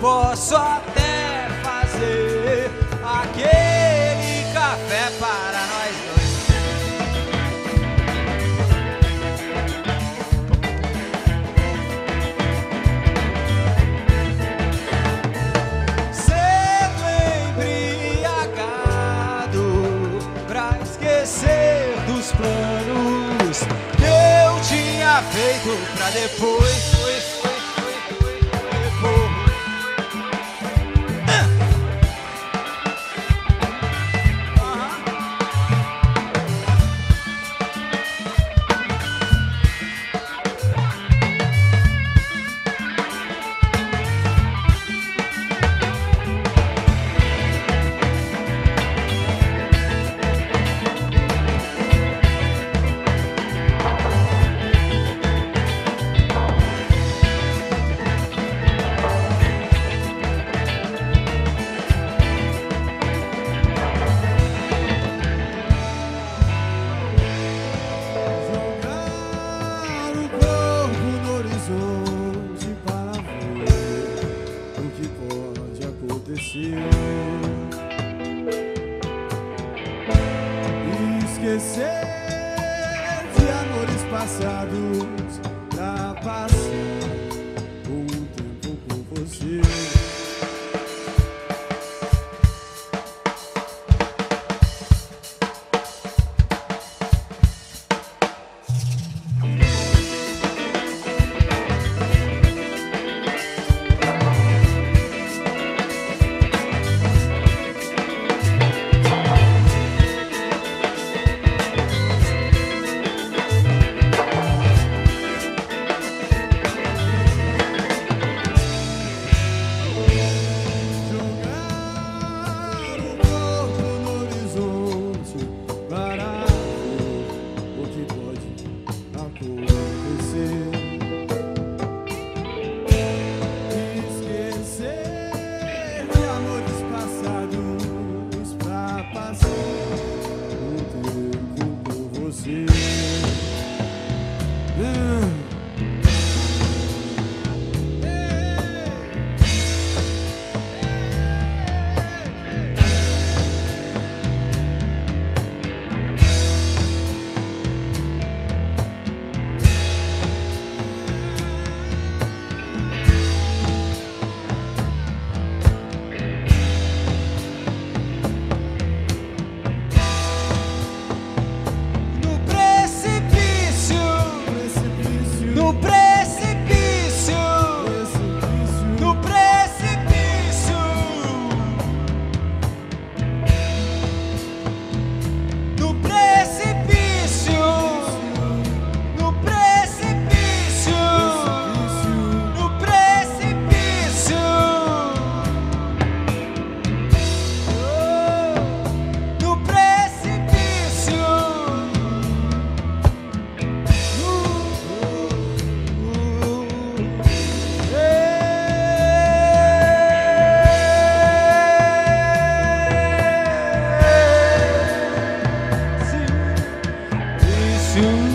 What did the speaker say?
posso até fazer aquele café para nós dois. Sendo embriagado pra esquecer dos planos que eu tinha feito pra depois. soon.